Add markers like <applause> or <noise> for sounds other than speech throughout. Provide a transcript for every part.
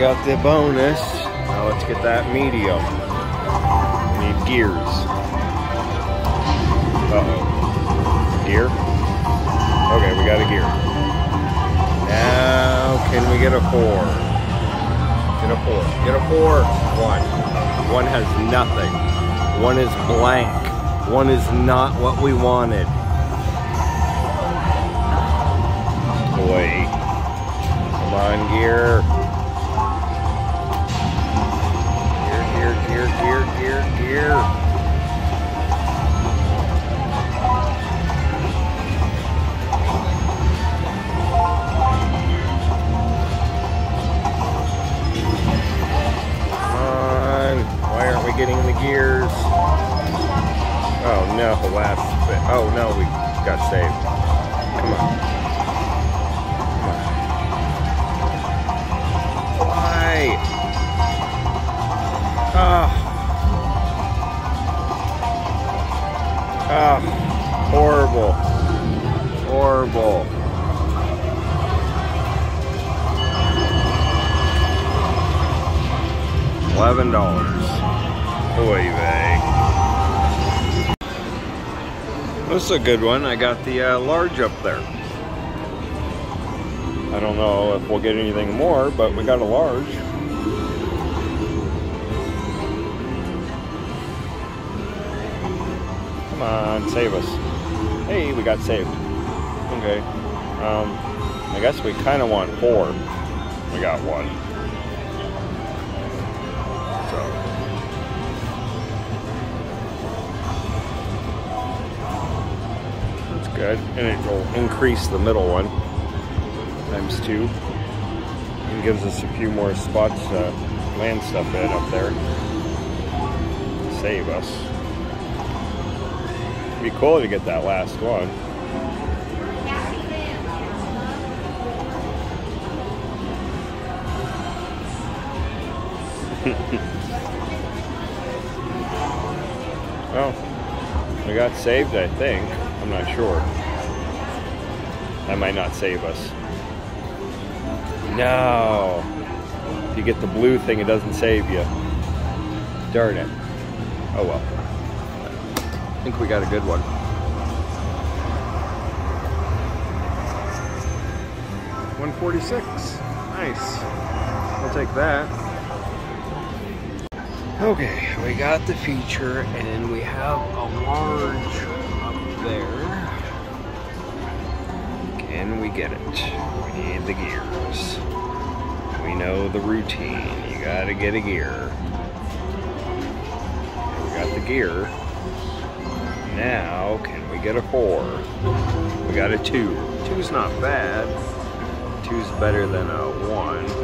got the bonus. Now let's get that medium. We need gears. Uh-oh. Gear? Okay, we got a gear. Now, can we get a four? Get a four. Get a four. One. One has nothing. One is blank. One is not what we wanted. Boy. Come on, gear. Gear, gear, gear, gear. getting the gears. Oh no, last bit. Oh no, we got saved. Eleven dollars. Oy vey. This is a good one. I got the uh, large up there. I don't know if we'll get anything more, but we got a large. Come on, save us. Hey, we got saved. Okay. Um, I guess we kind of want four. We got one. That's good. And it will increase the middle one times two. And gives us a few more spots to land stuff in up there. Save us. It'd be cool to get that last one. <laughs> well, we got saved, I think. I'm not sure. That might not save us. No. If you get the blue thing, it doesn't save you. Darn it. Oh well. I think we got a good one. One forty-six. Nice. We'll take that. Okay, we got the feature and we have a large up there. Can we get it? We need the gears. We know the routine. You gotta get a gear. We got the gear. Now, can we get a four? We got a two. Two's not bad. Two's better than a one.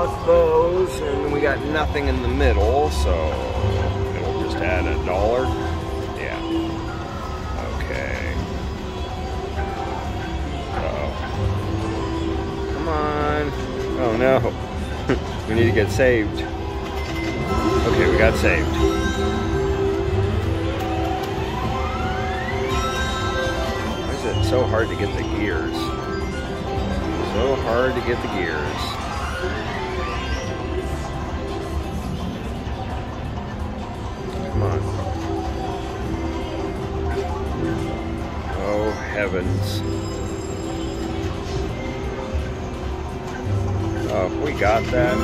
Lost those, and we got nothing in the middle, so it'll just add a dollar? Yeah. Okay. Uh oh Come on. Oh no. <laughs> we need to get saved. Okay, we got saved. Why is it so hard to get the gears? So hard to get the gears. Heavens. Oh, we got that.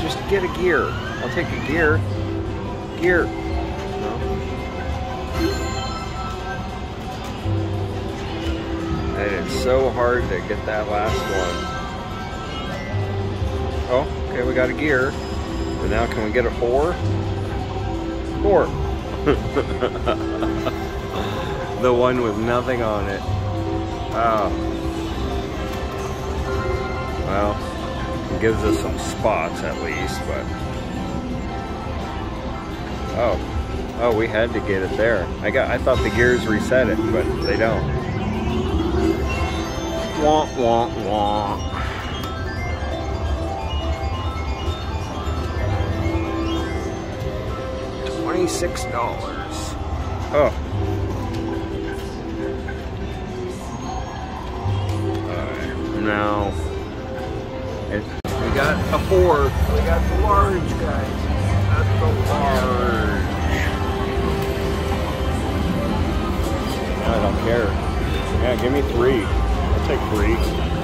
Just get a gear. I'll take a gear. Gear. No. And it's so hard to get that last one. Oh, okay, we got a gear. And now can we get a four? Four. <laughs> the one with nothing on it. Oh. Well, it gives us some spots at least, but... Oh. Oh, we had to get it there. I got. I thought the gears reset it, but they don't. Womp, womp, womp. $26. Oh. Now, we got a four. We got the large, guys. That's the large. I don't care. Yeah, give me three. I'll take three.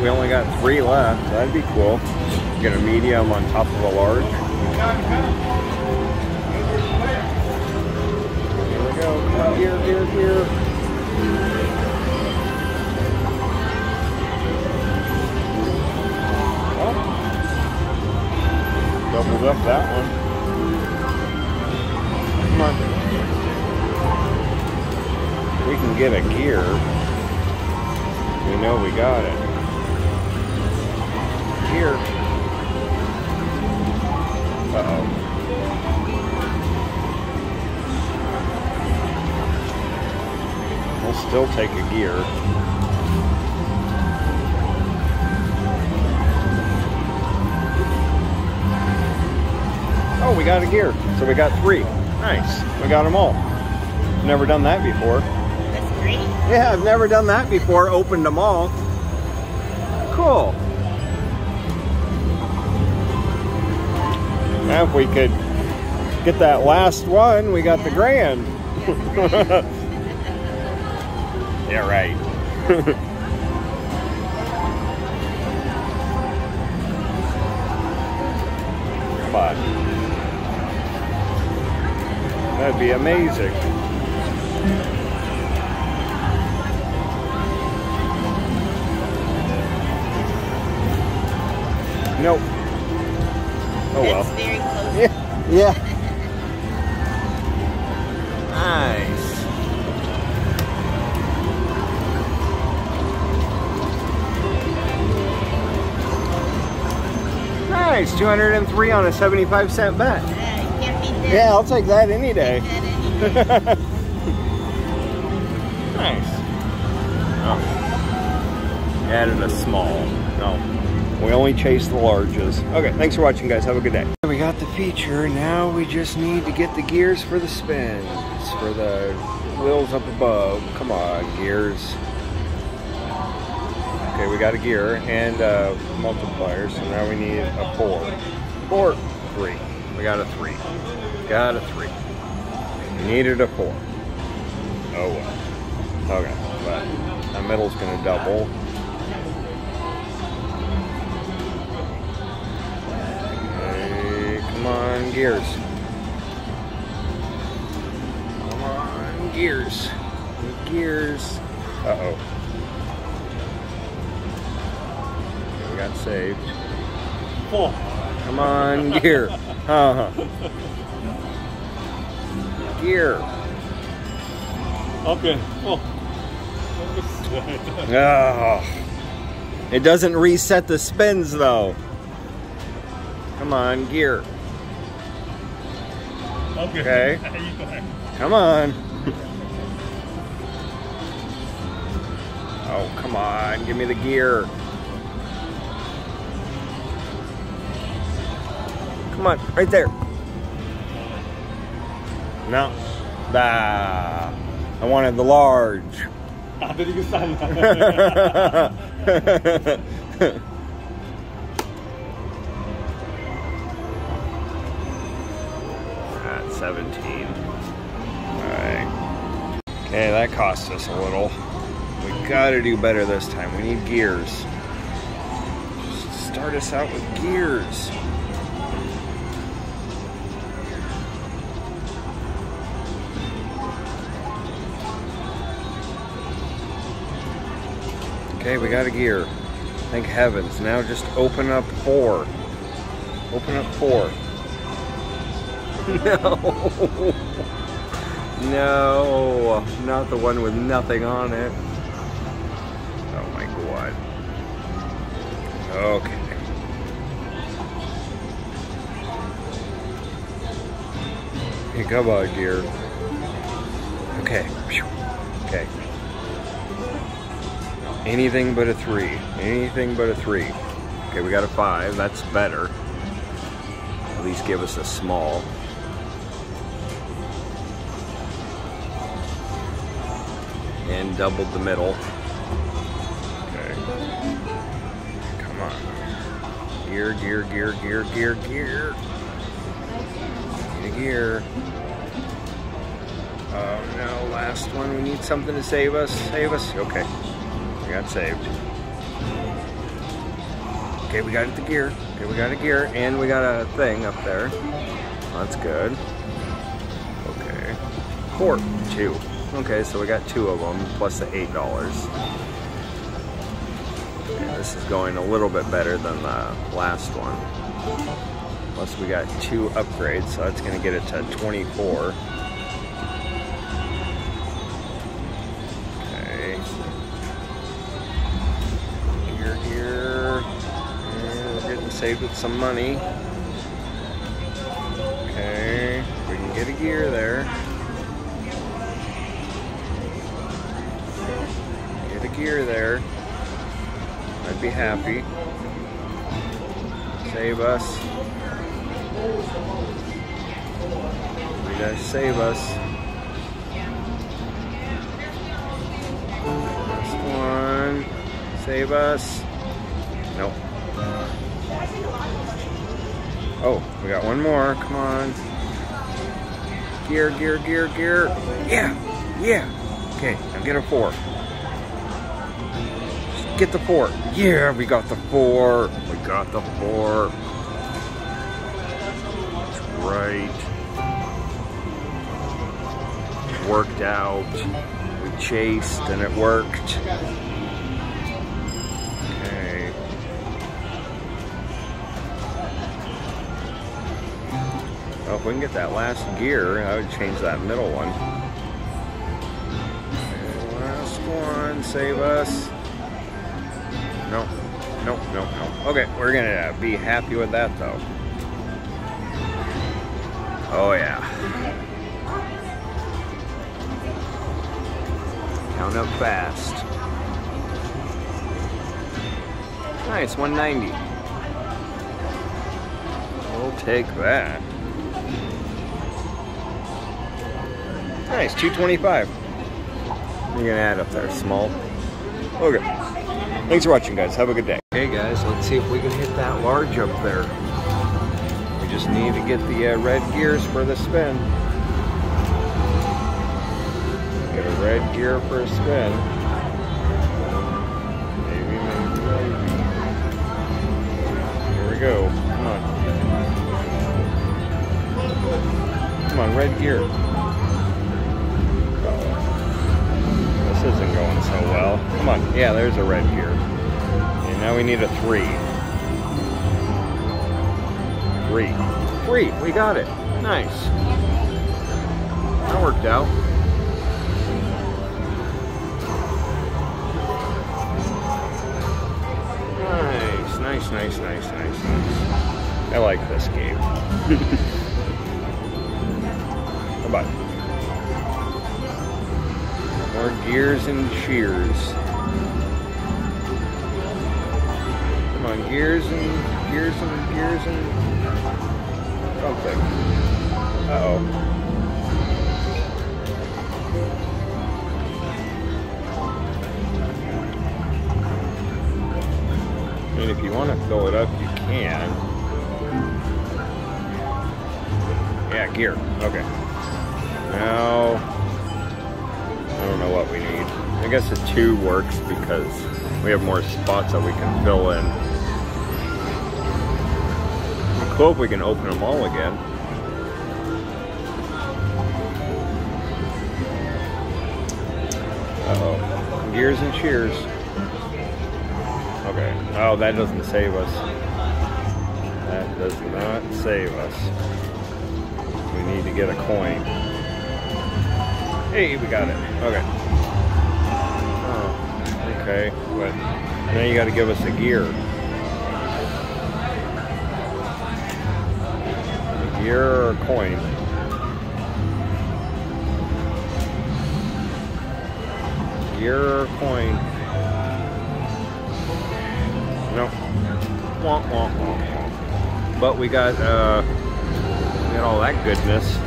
We only got three left. That'd be cool. Get a medium on top of a large. Here we go. Here, here, here. Oh. Doubled up that one. Come on. We can get a gear. We know we got it. Gear. Uh-oh. We'll still take a gear. Oh, we got a gear. So we got three. Nice. We got them all. Never done that before. That's great. Yeah, I've never done that before. Opened them all. Cool. Now if we could get that last one, we got the grand. <laughs> yeah, right. <laughs> but that'd be amazing. Nope. Oh well. That's very close. Yeah. Yeah. <laughs> Nice. Nice. 203 on a 75 cent bet. Uh, can't beat that. Yeah, I'll take that any day. That any day. <laughs> nice. Oh. Added a small. No. We only chase the larges. Okay, thanks for watching, guys. Have a good day. We got the feature. Now we just need to get the gears for the spins. For the wheels up above. Come on, gears. Okay, we got a gear and a multiplier, so now we need a four. Four. Three. We got a three. Got a three. We needed a four. Oh well. Okay, but that middle's gonna double. Come on, gears. Come on, gears. Gears. Uh-oh. We got saved. Four. Come on, gear. Uh-huh. Gear. Okay. Oh. <laughs> Oh. It doesn't reset the spins though. Come on, gear. Okay. Okay. You go ahead. Come on. Oh, come on. Give me the gear. Come on, right there. No. Ah. I wanted the large. <laughs> <laughs> Okay, that cost us a little. We gotta do better this time. We need gears. Just start us out with gears. Okay, we got a gear. Thank heavens. Now just open up four. Open up four. <laughs> No. No. Not the one with nothing on it. Oh my god. Okay. Hey, come on, gear. Okay. Okay. Anything but a three. Anything but a three. Okay, we got a five. That's better. At least give us a small. And doubled the middle. Okay. Come on. Gear, gear, gear, gear, gear, gear. Need a gear. Oh um, no, last one. We need something to save us. Save us. Okay. We got saved. Okay, we got the gear. Okay, we got a gear and we got a thing up there. That's good. Okay. Port, two. Okay, so we got two of them plus the eight dollars. This is going a little bit better than the last one. Plus we got two upgrades, so that's gonna get it to 24. Okay. Gear here. And we're getting saved with some money. Okay, we can get a gear there. Gear there. I'd be happy. Save us. You guys save us. Last one. Save us. Nope. Oh, we got one more. Come on. Gear, gear, gear, gear. Yeah, yeah. Okay, now get a four. Get the four. Yeah, we got the four. We got the four. That's right. Worked out. We chased and it worked. Okay. Well, if we can get that last gear, I would change that middle one. Last one, save us. Nope, nope. Okay, we're gonna uh, be happy with that though. Oh yeah. Count up fast. Nice, 190. We'll take that. Nice, 225. You're gonna add up there, small. Okay. Thanks for watching, guys. Have a good day. Okay, guys, let's see if we can hit that large up there. We just need to get the uh, red gears for the spin. Get a red gear for a spin. Maybe, maybe, maybe. Here we go. Come on. Come on, red gear. This isn't going so well. Come on. Yeah, there's a red gear. Now we need a three. Three. Three. We got it. Nice. That worked out. Nice, nice, nice, nice, nice, nice. I like this game. <laughs> Come on. More gears and shears. On, gears and gears and gears and something. Uh oh. I mean, if you want to fill it up, you can. Yeah, gear. Okay. Now, I don't know what we need. I guess a two works because we have more spots that we can fill in. If we can open them all again. Uh-oh. Gears and shears. Okay. Oh, that doesn't save us. That does not save us. We need to get a coin. Hey, we got it. Okay. Oh, okay. But now you got to give us a gear. mirror coin. Mirror coin. No. Womp, womp, womp. But we got, uh, we got all that goodness.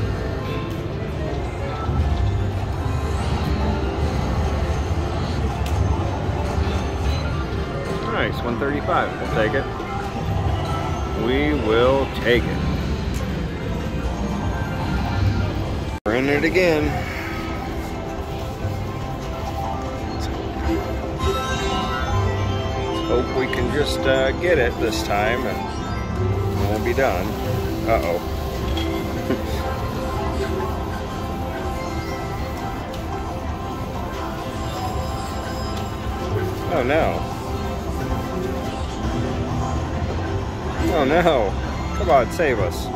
Nice, 135. We'll take it. We will take it. We're in it again. Let's hope we can just uh, get it this time and we'll be done. Uh-oh. <laughs> oh no. Oh no. Come on, save us.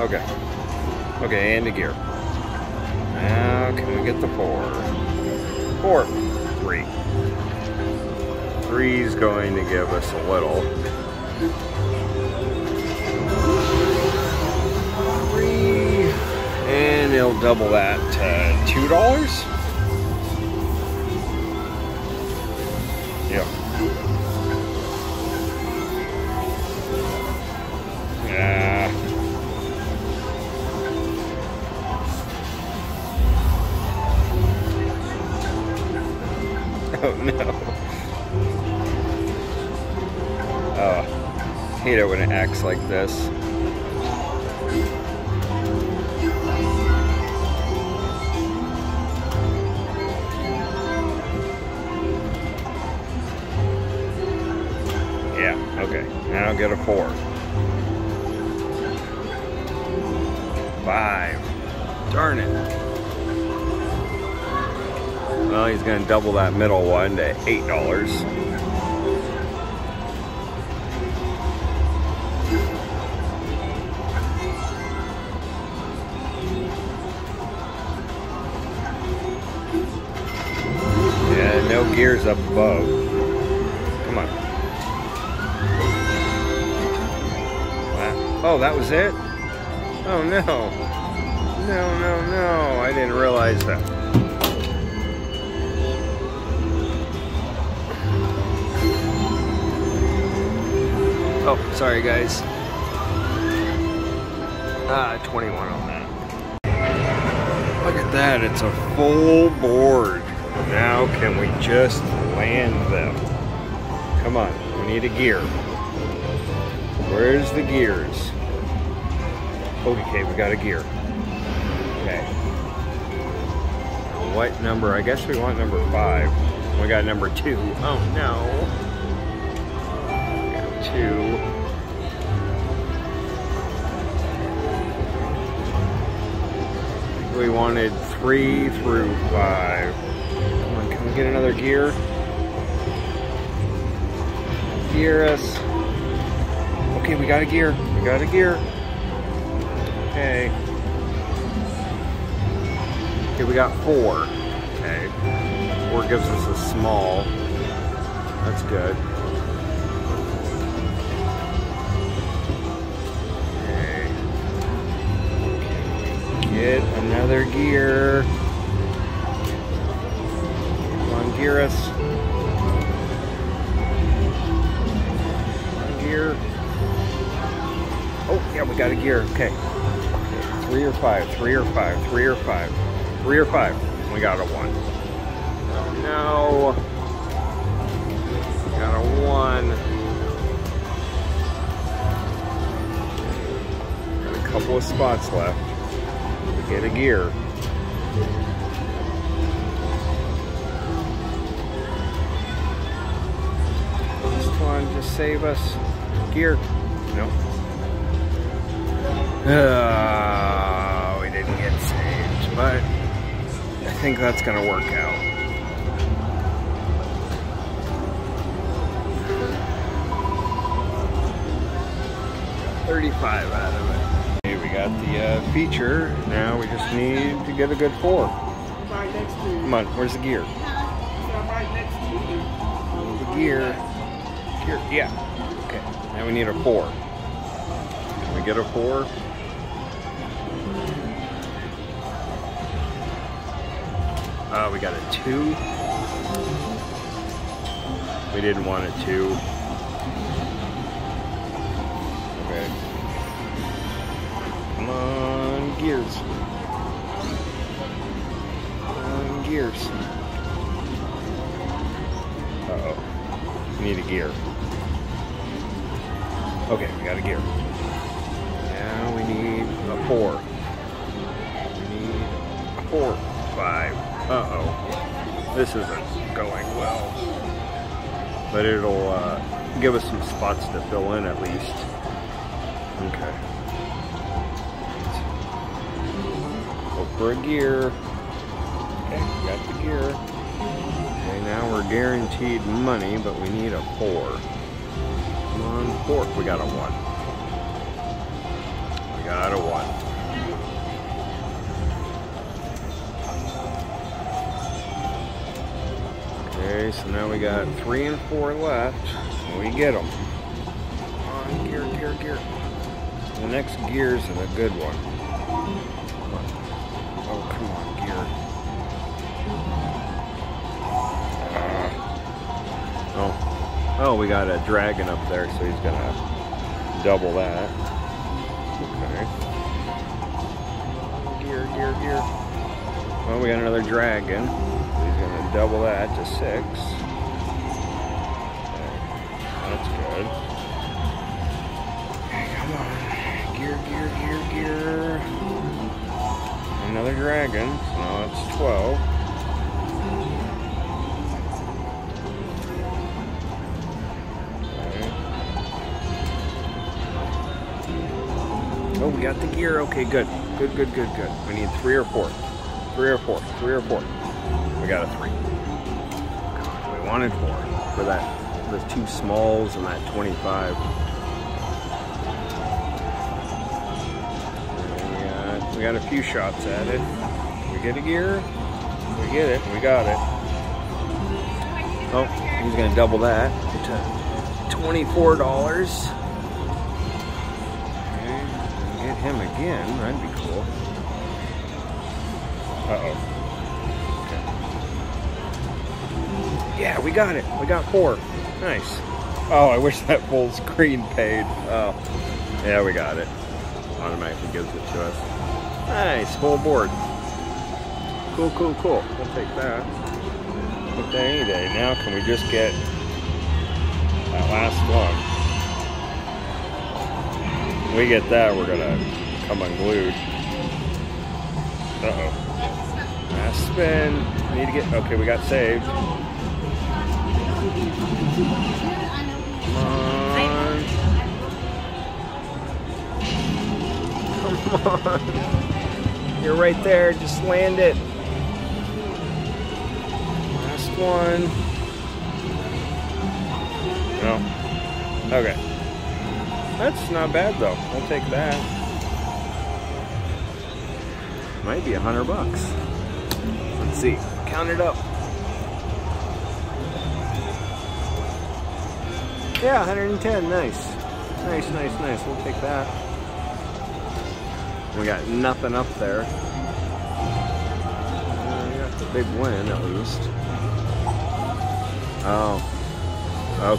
Okay. Okay, and a gear. Now can we get the four? Four. Three. Three's going to give us a little. Three. And it'll double that to $2. Hate it when it acts like this. Yeah, okay. Now get a four. Five. Darn it. Well, he's going to double that middle one to $8. Above. Come on. Oh, that was it? Oh no. No, no, no. I didn't realize that. Oh, sorry guys. Ah, 21 on that. Look at that, it's a full board. Now can we just land them? Come on, we need a gear. Where's the gears? Okay, we got a gear. Okay. What number? I guess we want number five. We got number two. Oh no. Two. We wanted three through five. Come on, can we get another gear? Gear us. Okay, we got a gear. We got a gear. Okay. Okay, we got four. Okay. Four gives us a small. That's good. Get another gear. Come on, gear us. Gear. Oh, yeah, we got a gear. Okay. Three or five, three or five, three or five, three or five. We got a one. No. Got a one. Got a couple of spots left. Get a gear. This one just save us. Gear. No. Uh, we didn't get saved, but I think that's gonna work out. Thirty-five out of it. Okay, we got the uh, feature. Now we just need to get a good four. Right next to you. Come on, where's the gear? I'm right next to you. The gear. Gear. Yeah. Now we need a four. Can we get a four? Uh, we got a two. We didn't want a two. Okay. Come on, gears. Come on, gears. Uh oh. Need a gear. Okay, we got a gear. Now we need a four. We need a four, five. Uh-oh. This isn't going well. But it'll uh, give us some spots to fill in at least. Okay. For a gear. Okay, got the gear. Okay, now we're guaranteed money, but we need a four. On, four. We got a one. We got a one. Okay, so now we got three and four left. We get them. Come on, gear, gear, gear. The next gear's a good one. Oh, we got a dragon up there, so he's gonna double that. Okay. Gear, gear, gear. Well, we got another dragon. He's gonna double that to six. Okay, That's good. Come on. Gear, gear, gear, gear. Another dragon. So now it's 12. got the gear. Okay, good. Good, good, good, good. We need three or four. Three or four. Three or four. We got a three. We wanted four for that. The two smalls and that 25. We got a few shots at it. We get a gear, we get it, we got it. Oh, he's gonna double that to $24 him again. That'd be cool. Uh oh. Yeah, we got it. We got four. Nice. Oh, I wish that full screen paid. Oh, yeah, we got it. Automatically gives it to us. Nice, full board. Cool, cool, cool. We'll take that. That any day. Now, can we just get that last one? We get that, we're gonna come unglued. Uh-oh. Last spin. Need to get, okay, we got saved. Come on. Come <laughs> on. You're right there. Just land it. Last one. No. Okay. That's not bad though. I'll take that. Might be a hundred bucks. Let's see. Count it up. Yeah, 110. Nice. Nice, nice, nice. We'll take that. We got nothing up there. Uh, we got the big win at least. Oh.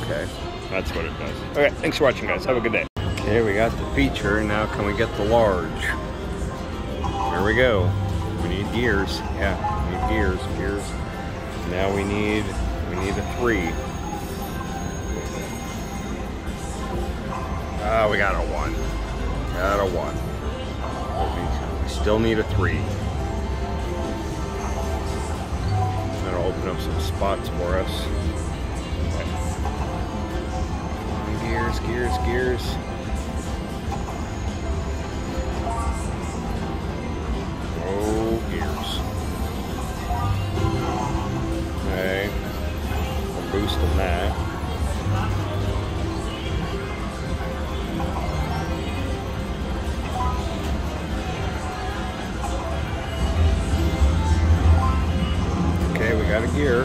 Okay. That's what it does. Okay, thanks for watching, guys. Have a good day. Okay, we got the feature. Now, can we get the large? Here we go. We need gears. Yeah, we need gears. Gears. Now we need we need a three. Ah, we got a one. Got a one. We, we still need a three. That'll open up some spots for us. Gears, gears, gears. Oh, gears. Okay. We got a gear.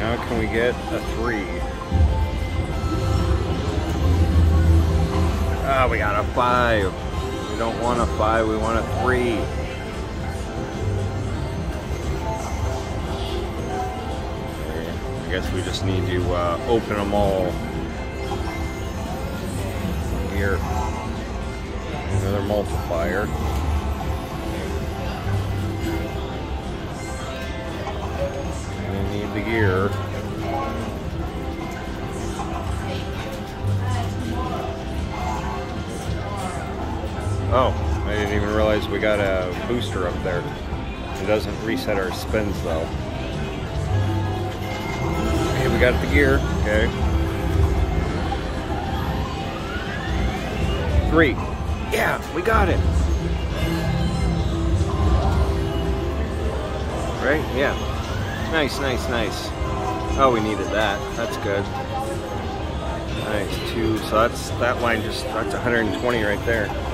Now can we get a three? We got a five. We don't want a five, we want a three. Okay, I guess we just need to uh, open them all. Gear. Another multiplier. We need the gear. Oh, I didn't even realize we got a booster up there. It doesn't reset our spins though. Okay, we got the gear. Okay. Three. Yeah, we got it. Right? Yeah. Nice, nice, nice. Oh, we needed that. That's good. Nice, two. So that's that line just that's 120 right there.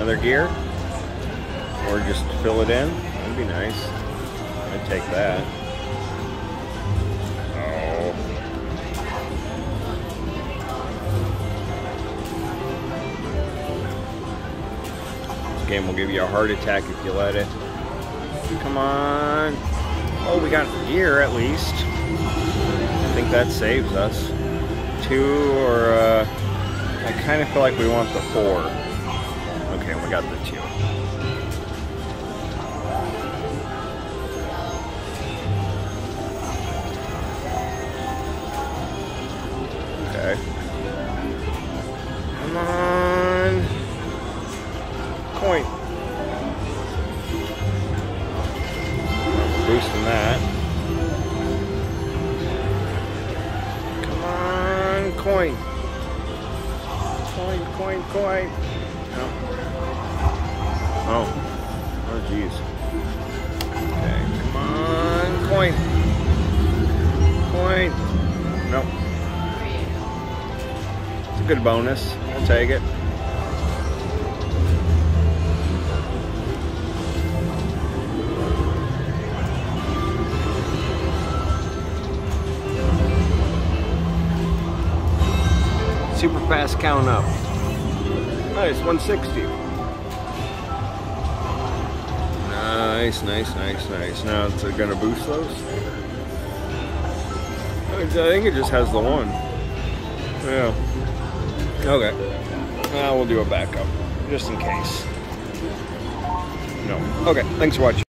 Another gear, or just fill it in. That'd be nice. I'd take that. Oh. Game will give you a heart attack if you let it. Come on. Oh, we got gear at least. I think that saves us. Two or, uh, I kind of feel like we want the four. Okay, we got the two. Good bonus. I'll take it. Super fast count up. Nice, 160. Nice, nice, nice, nice. Now it's gonna boost those. I think it just has the one. Yeah. Okay. Now we'll do a backup, just in case. No. Okay, thanks for watching.